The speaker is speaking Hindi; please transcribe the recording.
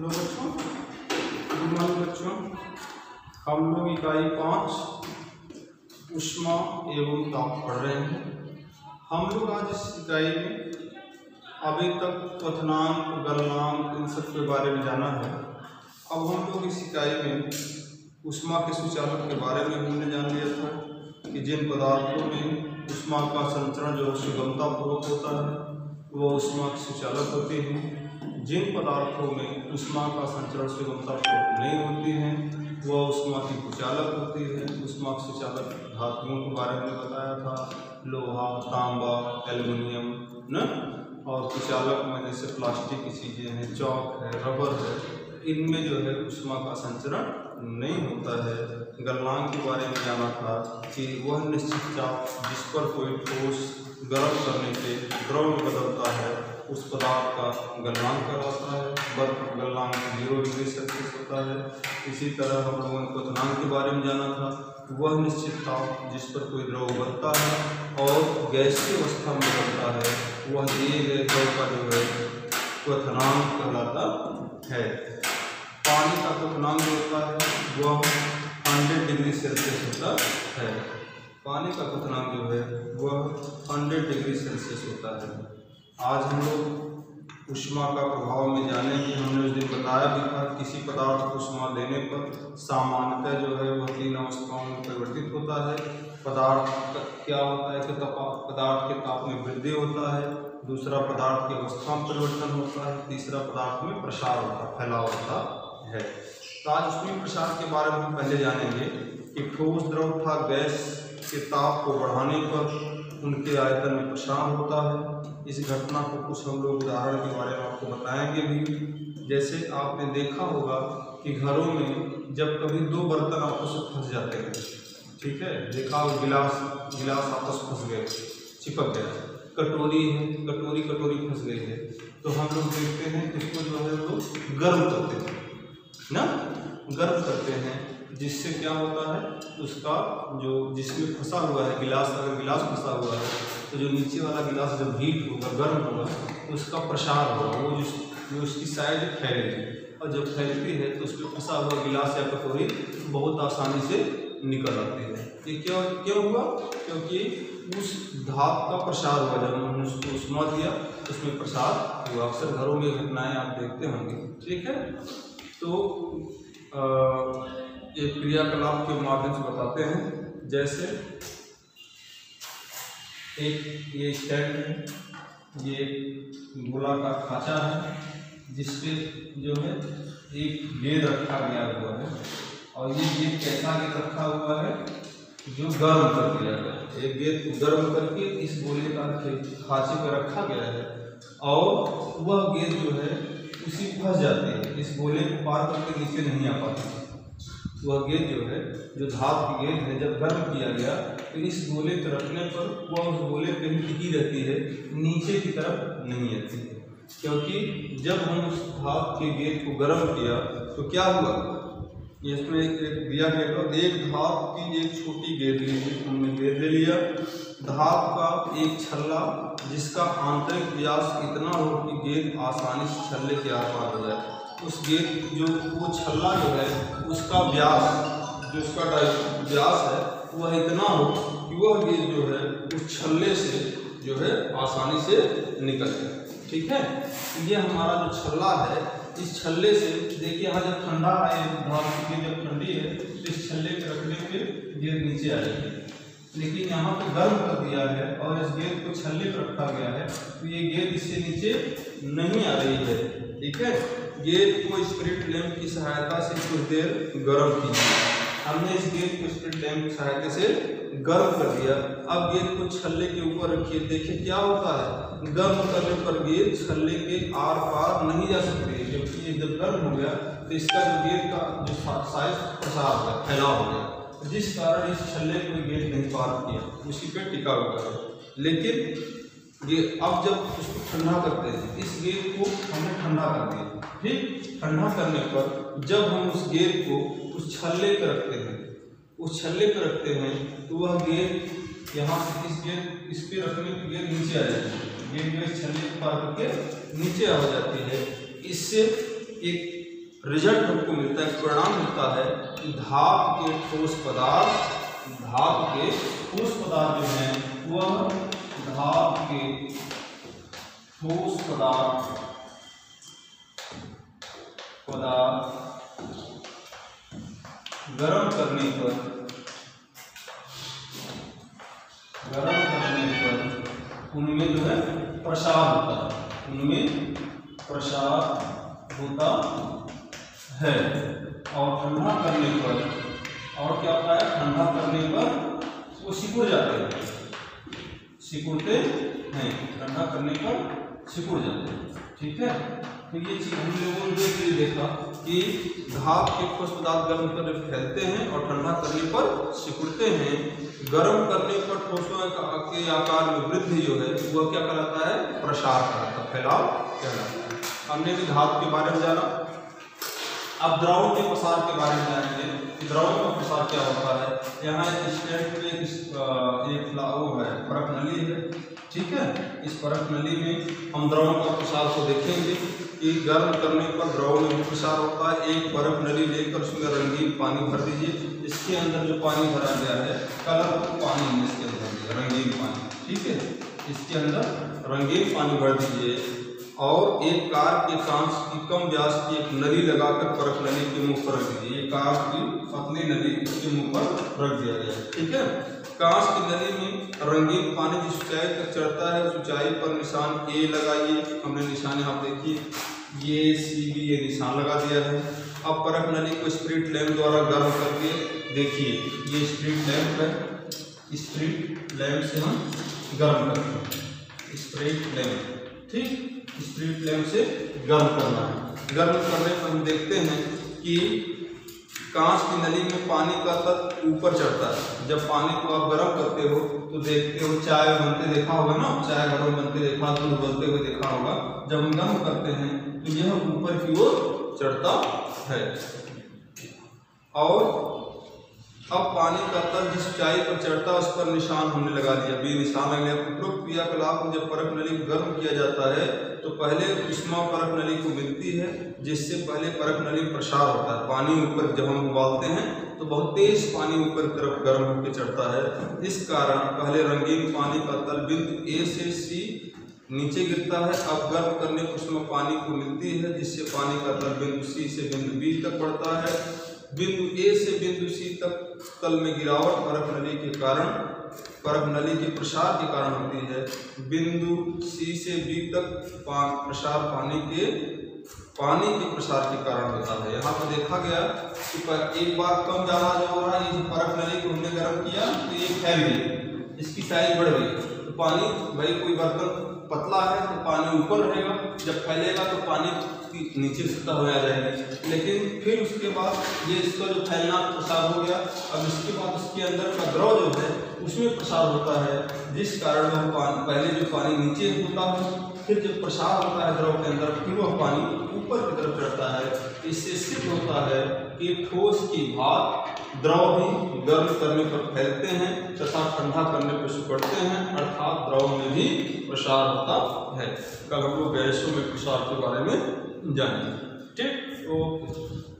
लो बच्चों, गुड मॉर्निंग बच्चों। हम लोग इकाई पाँच, उष्मा एवं ताप पढ़ रहे हैं। हम लोग आज इस इकाई में अभी तक क्वथनांक गलनांक, इन सब के बारे में जाना है। अब हम लोग इस इकाई में उष्मा के सुचालक के बारे में हमने जान लिया था कि जिन पदार्थों में उष्मा का संचरण जो सुगमतापूर्वक होता है वह उष्मा के सुचालक होते हैं। जिन पदार्थों में उष्मा का संचरण सुगमतापूर्वक नहीं होती है, वह उष्मा की कुचालक होती है। उष्मा सुचालक धातुओं के बारे में बताया था। लोहा, तांबा, एल्युमिनियम, न? और कुचालक में जैसे प्लास्टिक की चीज़ें हैं, चौक है, रबर है, इनमें जो है उष्मा का संचरण नहीं होता है। गलनांक के बारे में जाना था कि वह निश्चित चाप जिस पर कोई ठोस गर्म करने से द्रव बदलता है, उस पदार्थ का गलनांक कहलाता है, बर्फ़ गलनांक ज़ीरो डिग्री सेल्सियस होता है। इसी तरह हम लोगों ने क्वथनांक के बारे में जाना था। वह निश्चित ताप जिस पर कोई द्रव बनता है और गैस की अवस्था में बनता है, वह दिए गए द्रव का जो है क्वथनांक कहलाता है। पानी का क्वथनांक जो होता है, वह हंड्रेड डिग्री सेल्सियस होता है। पानी का क्वथनांक जो है वह हंड्रेड डिग्री सेल्सियस होता है। आज हम लोग उष्मा का प्रभाव में जानेंगे हमने उस दिन बताया भी था, किसी पदार्थ को उष्मा देने पर सामान्यतः जो है वह तीन अवस्थाओं में परिवर्तित होता है। पदार्थ क्या होता है कि पदार्थ के ताप में वृद्धि होता है, दूसरा पदार्थ की अवस्था में परिवर्तन होता है, तीसरा पदार्थ में प्रसार होता, फैलाव होता है। तो आज उष्मी प्रसार के बारे में हम पहले जानेंगे कि ठोस द्रव था गैस के ताप को बढ़ाने पर उनके आयतन में प्रसार होता है। इस घटना को कुछ हम लोग उदाहरण के बारे में आपको बताएँगे भी। जैसे आपने देखा होगा कि घरों में जब कभी दो बर्तन आपस में फंस जाते हैं, ठीक है? देखा हो गिलास गिलास आपस फंस गए, चिपक गया, कटोरी है, कटोरी कटोरी फंस गई है। तो हम लोग देखते हैं इसको जो है वो गर्म करते हैं, ना? गर्म करते हैं जिससे क्या होता है, उसका जो जिसमें फंसा हुआ है, गिलास, अगर गिलास फंसा हुआ है तो जो नीचे वाला गिलास जब हीट होगा, गर्म होगा तो उसका प्रसार होगा। वो जिस, जो उसकी साइज़ फैलेगी। और जब फैलती है तो उसमें फंसा हुआ गिलास या कटोरी बहुत आसानी से निकल आती है। ये क्यों क्यों हुआ? क्योंकि उस धाप का प्रसार हुआ। जब उन्होंने उसको उष्मा दिया तो उसमें प्रसार हुआ। अक्सर घरों में घटनाएँ आप देखते होंगे। ठीक है? तो एक क्रियाकलाप के माध्यम से बताते हैं। जैसे एक ये स्टैंड है, ये गोला का खांचा है जिसपे जो है एक गेंद रखा गया हुआ है और ये गेंद कैसा गेंद रखा हुआ है? जो गर्म कर दिया गया है। एक गेंद गर्म करके इस गोले का खांचे पर रखा गया है और वह गेंद जो है उसी फंस जाती है। इस गोले को पार करके नीचे नहीं आ पाती। वह गेंद जो है जो धाप की गेंद है जब गर्म किया गया तो इस गोले को रखने पर वह उस गोले पर ही टिकी रहती है नीचे की तरफ़ नहीं आती है। क्योंकि जब हम उस धाप के गेंद को गर्म किया तो क्या हुआ? इसमें एक, दिया गया एक धाप की एक छोटी गेंद ली हमने गेंद ले लिया। धाप का एक छल्ला जिसका आंतरिक व्यास इतना हो कि गेंद आसानी से छल्ले के आर पार हो जाए। उस गेंद जो वो छल्ला जो है, उसका व्यास, जो उसका व्यास है, वह इतना हो कि वह गेंद जो है, उस छल्ले से जो है आसानी से निकल जाए ठीक है? ये हमारा जो छल्ला है, इस छल्ले से, देखिए यहाँ जब ठंडा है धान की जब ठंडी है तो इस छल्ले के रखने पे गेंद नीचे आ जाएगी। लेकिन यहाँ पे गर्म कर दिया है और इस गेंद को छल्ले पर रखा गया है तो ये गेंद इससे नीचे नहीं आ रही है। ठीक है? गेंद को स्प्रिट लैंप की सहायता से कुछ देर गर्म कीजिए। हमने इस गेंद को स्प्रिट लैंप की सहायता से गर्म कर दिया। अब गेंद को छल्ले के ऊपर रखिए। देखिए क्या होता है। गर्म करने पर गेंद छल्ले के आर पार नहीं जा सकती है क्योंकि ये जब गर्म हो गया तो इसका जो गेंद का जो साइज़ प्रसार हो गया फैलाव हो गया। जिस कारण इस छल्ले को गेंद नहीं पार किया उसी पे टिका हुआ है। लेकिन ये अब जब उसको ठंडा करते हैं, इस गेंद को हमने ठंडा कर दिया। ठीक ठंडा करने पर जब हम उस गेंद को उस छल्ले पर रखते हैं, उस छल्ले पर रखते हैं तो वह गेंद यहाँ से इस गेंद इस पे रखने पर गेंद नीचे आ जाती है। गेंद इस छल्ले को पार करके नीचे आ जाती है। इससे एक रिज़ल्ट हमको मिलता है परिणाम मिलता है कि धाप के ठोस पदार्थ धाप के ठोस पदार्थ जो हैं, वह धाप के ठोस पदार्थ पदार्थ गर्म करने पर, गर्म करने पर उनमें जो है प्रसार होता है। उनमें प्रसार होता है और ठंडा करने पर, और क्या होता है? ठंडा करने पर वो सिकुड़ जाते हैं। सिकुड़ते हैं ठंडा करने पर सिकुड़ जाते हैं। ठीक है? तो ये चीज़ हम लोगों ने देख देखा कि घाव के ठोस पदार्थ गर्म करने पर फैलते हैं और ठंडा करने पर सिकुड़ते हैं। गर्म करने पर ठोसों के आकार में वृद्धि जो है, वह क्या कहलाता है? प्रसार कहलाता है, फैलाव कहलाता है। हमने भी धातु के बारे में जाना। अब द्रव के प्रसार के बारे में जानेंगे कि का प्रसार क्या होता है। यहाँ स्टैंड में एक वो है, परख नली है। ठीक है? इस परख नली में हम द्रव का प्रसार को देखेंगे कि गर्म करने पर द्रव में प्रसार होता है, एक बर्फ़ नली लेकर उसमें रंगीन पानी भर दीजिए। इसके अंदर जो पानी भरा गया है कलरफुल पानी है इसके अंदर रंगीन पानी। ठीक है? इसके अंदर रंगीन पानी भर दीजिए। और एक कार के कांच की कम व्यास की एक नली लगाकर परख नली के मुँह पर रख दीजिए एक कार की पतली नली उसके मुँह पर रख दिया गया। ठीक है? कांच की नली में रंगीन पानी जिस ऊंचाई तक चढ़ता है। ऊंचाई पर निशान ए लगाइए। हमने निशान यहाँ देखिए। ये सी बी ये निशान लगा दिया है। अब परख नली को स्प्रिट लैम्प द्वारा गर्म करके देखिए। ये स्प्रिट लैम्प है। स्प्रिट लैम्प से हम गर्म करते हैं। Spirit lamp. ठीक? स्प्रिट लैम्प से गर्म करना है। गर्म करने पर हम देखते हैं कि कांच की नली में पानी का तत्व ऊपर चढ़ता है। जब पानी को आप गर्म करते हो तो देखते हो चाय बनते देखा होगा ना? चाय घरों बनते देखा दूध बनते हुए देखा होगा। जब हम गर्म करते हैं तो यह ऊपर की ओर चढ़ता है। और अब पानी का तल जिस ऊंचाई पर चढ़ता उस पर निशान हमने लगा दिया। बी निशान लग गया उपरोक्त क्रियाकलाप में जब परख नली को गर्म किया जाता है। तो पहले उष्मा परख नली को मिलती है, जिससे पहले परख नली प्रसार होता है। पानी ऊपर जब हम उबालते हैं तो बहुत तेज पानी ऊपर तरफ़ गर्म होकर चढ़ता है। इस कारण पहले रंगीन पानी का तल बिंदु ए से सी नीचे गिरता है। अब गर्म करने पर उसमें पानी को मिलती है, जिससे पानी का तल बिंदु सी से बिंदु बी तक बढ़ता है। बिंदु ए से बिंदु सी तक तल में गिरावट परख नली के कारण, परख नली के प्रसार के कारण होती है। बिंदु सी से बी तक प्रसार पानी के पानी के प्रसार के कारण होता है। यहाँ पर देखा गया कि पर एक बार कम ज़्यादा जो हो रहा है परख नली को हमने गर्म किया तो ये फैल गई, इसकी साइज़ बढ़ गई। तो पानी, भाई, कोई बर्तन पतला है तो पानी ऊपर रहेगा। जब फैलेगा तो पानी की नीचे सतह हो जाएगी। लेकिन फिर उसके बाद ये इसका जो फैलना प्रसार हो गया, अब इसके बाद उसके अंदर का द्रव जो है, उसमें प्रसार होता है। जिस कारण वह पानी, पहले जो पानी नीचे होता है, फिर जब प्रसार होता है द्रव के अंदर, फिर वह पानी ऊपर की तरफ़ चढ़ता है। इससे सिद्ध होता है कि ठोस की भात द्रव भी गर्म करने पर फैलते हैं, तथा ठंडा करने पर सिकुड़ते हैं, अर्थात द्रव में भी प्रसार होता है। कल हम लोग गैसों में प्रसार के बारे में जानेंगे। ठीक? ओके।